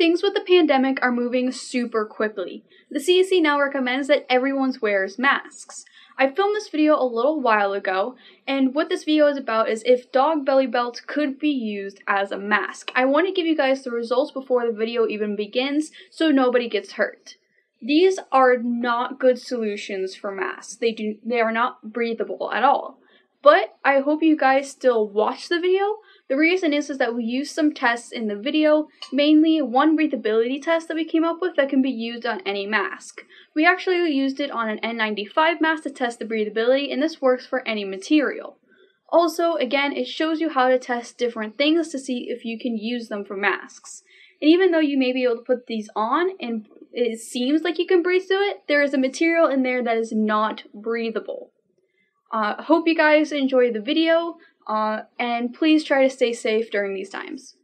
Things with the pandemic are moving super quickly. The CDC now recommends that everyone wears masks. I filmed this video a little while ago, and what this video is about is if dog belly belts could be used as a mask. I want to give you guys the results before the video even begins so nobody gets hurt. These are not good solutions for masks. They do they are not breathable at all. But I hope you guys still watch the video. The reason is, is that we used some tests in the video, mainly one breathability test that we came up with that can be used on any mask. We actually used it on an N95 mask to test the breathability, and this works for any material. Also, again, it shows you how to test different things to see if you can use them for masks. And even though you may be able to put these on and it seems like you can breathe through it, there is a material in there that is not breathable. Uh, hope you guys enjoy the video, uh, and please try to stay safe during these times.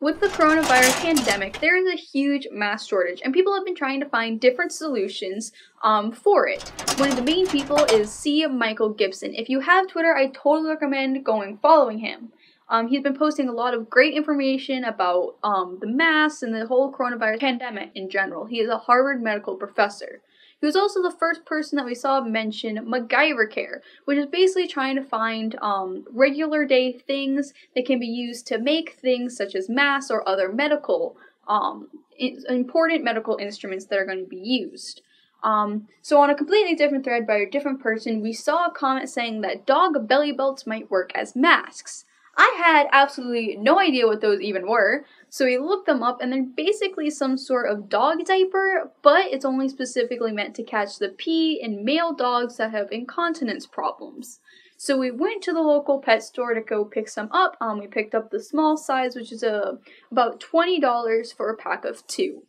With the coronavirus pandemic, there is a huge mask shortage, and people have been trying to find different solutions um, for it. One of the main people is C. Michael Gibson. If you have Twitter, I totally recommend going following him. Um, he's been posting a lot of great information about um, the masks and the whole coronavirus pandemic in general. He is a Harvard medical professor. He was also the first person that we saw mention MacGyver Care, which is basically trying to find um, regular day things that can be used to make things such as masks or other medical, um, important medical instruments that are going to be used. Um, so on a completely different thread by a different person, we saw a comment saying that dog belly belts might work as masks. I had absolutely no idea what those even were, so we looked them up and they're basically some sort of dog diaper, but it's only specifically meant to catch the pee in male dogs that have incontinence problems. So we went to the local pet store to go pick some up. Um, we picked up the small size, which is a, uh, about $20 for a pack of two.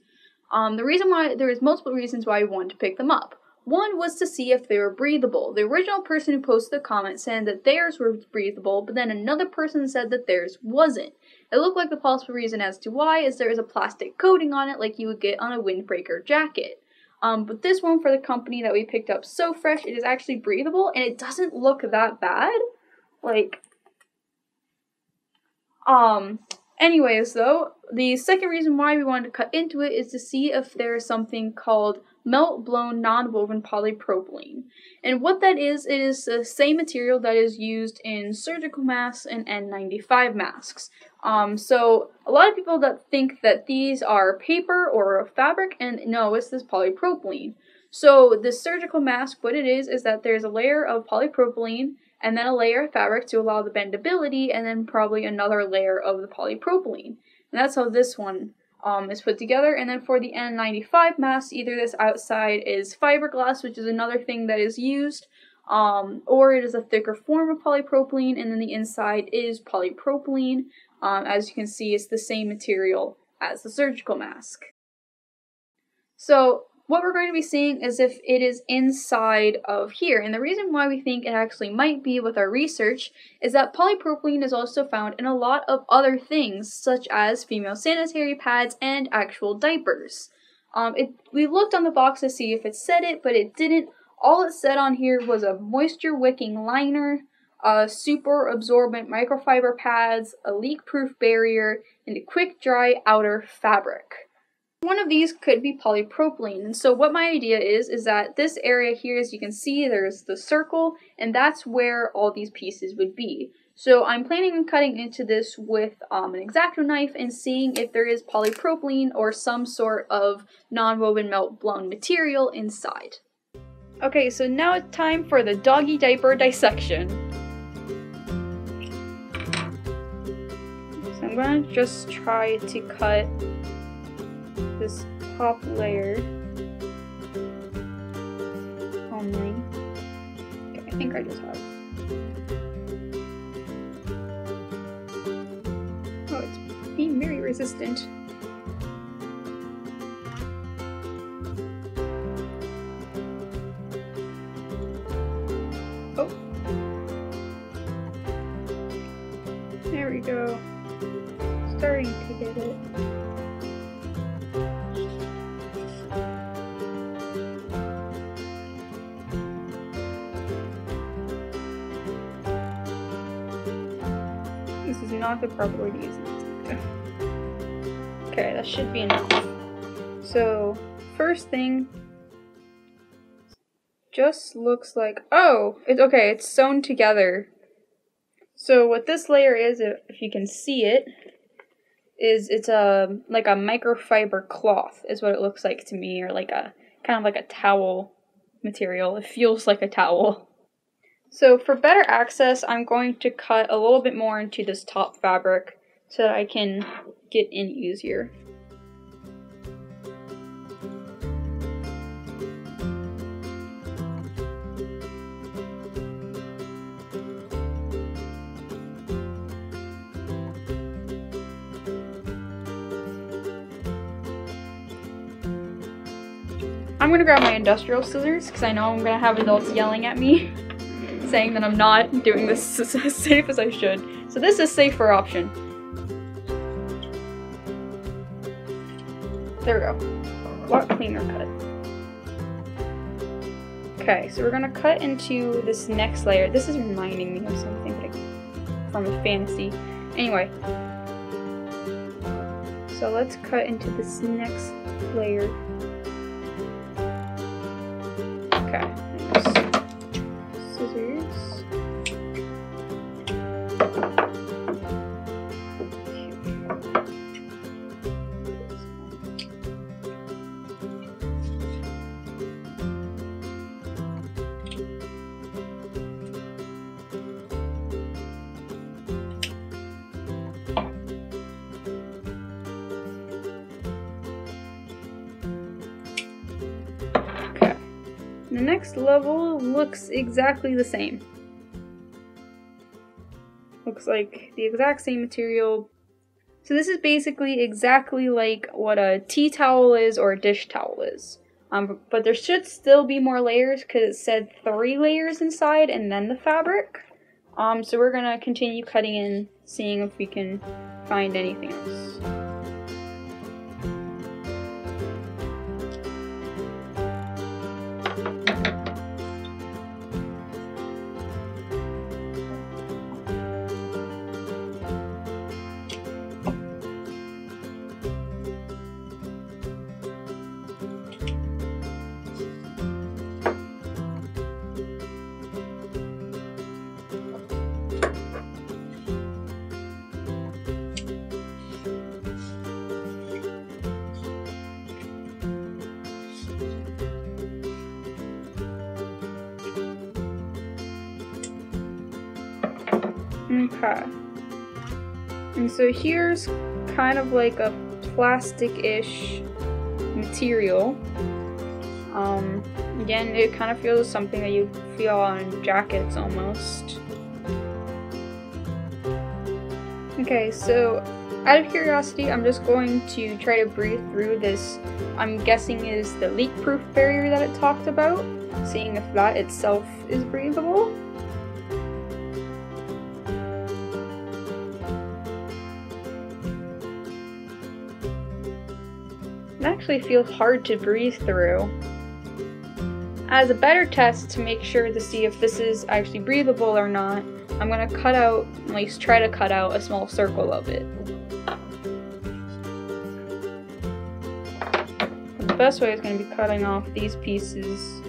Um, the reason why, there is multiple reasons why we wanted to pick them up. One was to see if they were breathable. The original person who posted the comment said that theirs were breathable, but then another person said that theirs wasn't. It looked like the possible reason as to why is there is a plastic coating on it like you would get on a windbreaker jacket. Um, but this one for the company that we picked up So Phresh, it is actually breathable and it doesn't look that bad. Like, um, anyways though, the second reason why we wanted to cut into it is to see if there is something called melt blown non-woven polypropylene. And what that is, it is the same material that is used in surgical masks and N95 masks. Um, so a lot of people that think that these are paper or fabric, and no, it's this polypropylene. So the surgical mask, what it is, is that there's a layer of polypropylene and then a layer of fabric to allow the bendability, and then probably another layer of the polypropylene. And that's how this one um, is put together. And then for the N95 mask, either this outside is fiberglass, which is another thing that is used, um, or it is a thicker form of polypropylene, and then the inside is polypropylene. Um, as you can see, it's the same material as the surgical mask. So what we're going to be seeing is if it is inside of here. And the reason why we think it actually might be with our research is that polypropylene is also found in a lot of other things, such as female sanitary pads and actual diapers. Um, it, we looked on the box to see if it said it, but it didn't. All it said on here was a moisture wicking liner, a super absorbent microfiber pads, a leak proof barrier, and a quick dry outer fabric. One of these could be polypropylene. And so what my idea is, is that this area here, as you can see, there's the circle, and that's where all these pieces would be. So I'm planning on cutting into this with um, an X-Acto knife and seeing if there is polypropylene or some sort of non-woven melt blown material inside. Okay, so now it's time for the doggy diaper dissection. So I'm gonna just try to cut this top layer only. Okay, I think I just have. Oh, it's being very resistant. Oh. There we go. Starting to get it. Way to use it. Okay, that should be enough. So, first thing just looks like, oh, it's okay, it's sewn together. So what this layer is, if you can see it, is it's a like a microfiber cloth is what it looks like to me, or like a kind of like a towel material. It feels like a towel. So for better access, I'm going to cut a little bit more into this top fabric so that I can get in easier. I'm gonna grab my industrial scissors because I know I'm gonna have adults yelling at me saying that I'm not doing this as safe as I should. So this is safer option. There we go. A lot cleaner cut. Okay, so we're gonna cut into this next layer. This is reminding me of something like from a fantasy. Anyway. So let's cut into this next layer. The next level looks exactly the same. Looks like the exact same material. So this is basically exactly like what a tea towel is or a dish towel is. Um, but there should still be more layers because it said three layers inside and then the fabric. Um, so we're gonna continue cutting in, seeing if we can find anything else. Okay. And so here's kind of like a plastic-ish material. Um, again, it kind of feels something that you feel on jackets almost. Okay, so out of curiosity, I'm just going to try to breathe through this, I'm guessing is the leak-proof barrier that it talked about, seeing if that itself is breathable. It actually feels hard to breathe through. As a better test to make sure to see if this is actually breathable or not, I'm going to cut out, at least try to cut out a small circle of it. The best way is going to be cutting off these pieces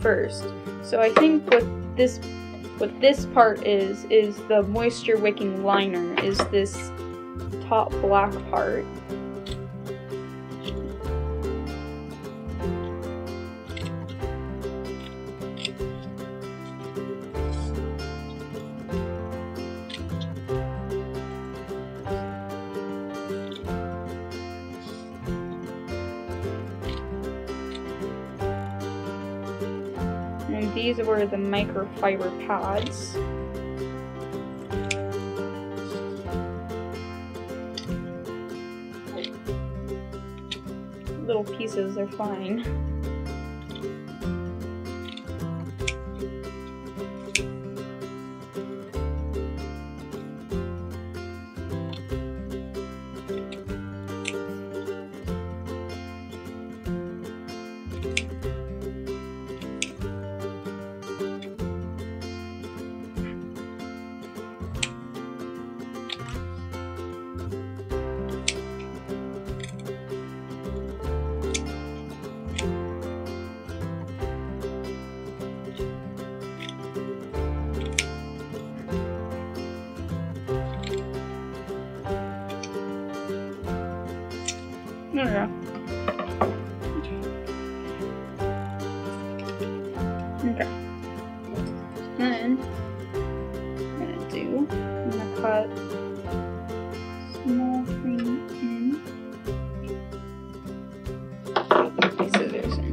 first. So I think what this what this part is is the moisture wicking liner is this top black part these were the microfiber pads. Little pieces are fine. There we. Okay. Then I'm gonna do I'm gonna cut small thing in. Put my scissors in.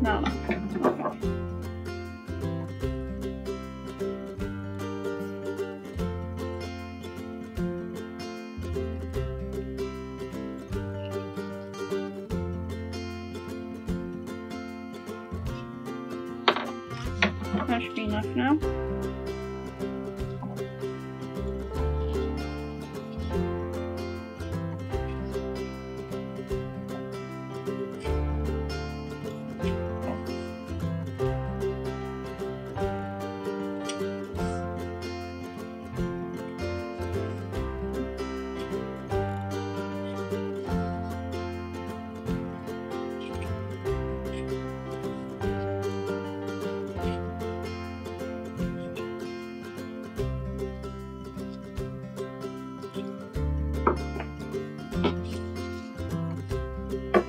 No, no.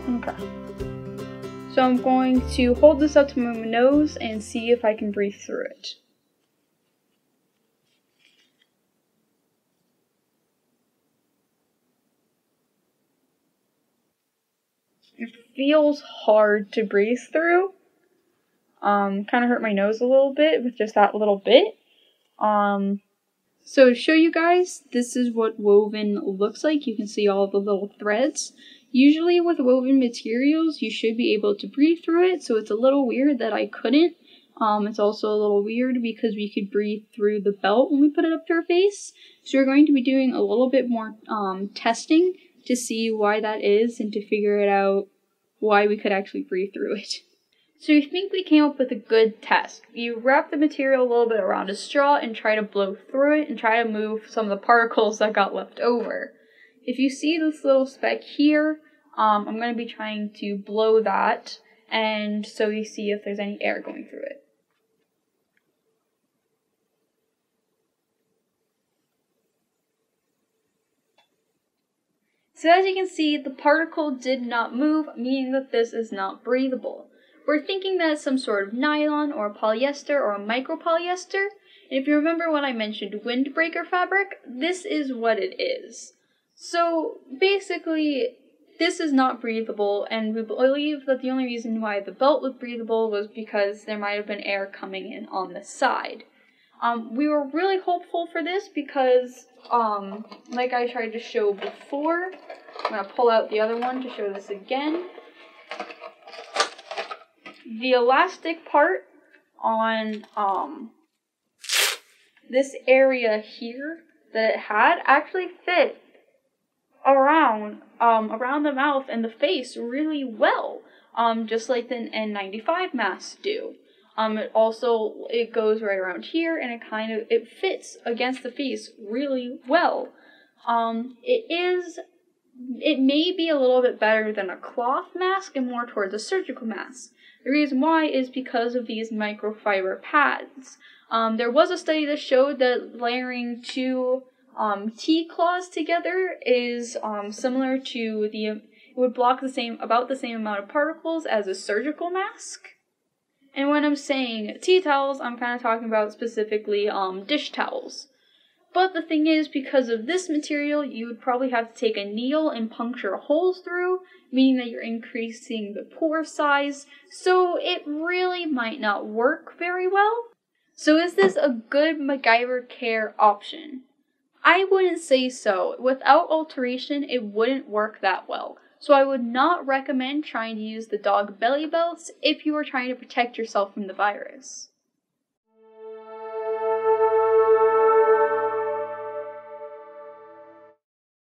Okay. So I'm going to hold this up to my nose and see if I can breathe through it. It feels hard to breathe through. Um, kind of hurt my nose a little bit with just that little bit. Um, so to show you guys, this is what woven looks like. You can see all the little threads. Usually with woven materials, you should be able to breathe through it, so it's a little weird that I couldn't. Um, it's also a little weird because we could breathe through the belt when we put it up to our face. So we're going to be doing a little bit more um, testing to see why that is and to figure it out why we could actually breathe through it. So we think we came up with a good test. You wrap the material a little bit around a straw and try to blow through it and try to move some of the particles that got left over. If you see this little speck here, um, I'm going to be trying to blow that and so you see if there's any air going through it. So as you can see, the particle did not move, meaning that this is not breathable. We're thinking that it's some sort of nylon or polyester or a micropolyester. And if you remember when I mentioned windbreaker fabric, this is what it is. So basically, this is not breathable, and we believe that the only reason why the belt was breathable was because there might have been air coming in on the side. Um, we were really hopeful for this because, um, like I tried to show before, I'm gonna pull out the other one to show this again. The elastic part on um, this area here that it had actually fit around um, around the mouth and the face really well, um, just like the N95 masks do. Um, it also it goes right around here and it kind of it fits against the face really well. Um, it is it may be a little bit better than a cloth mask and more towards a surgical mask. The reason why is because of these microfiber pads. Um, there was a study that showed that layering two um, T claws together is um, similar to the it would block the same about the same amount of particles as a surgical mask. And when I'm saying tea towels, I'm kind of talking about specifically um, dish towels. But the thing is, because of this material, you would probably have to take a needle and puncture holes through, meaning that you're increasing the pore size, so it really might not work very well. So is this a good MacGyver care option? I wouldn't say so. Without alteration, it wouldn't work that well. So I would not recommend trying to use the dog belly belts if you are trying to protect yourself from the virus.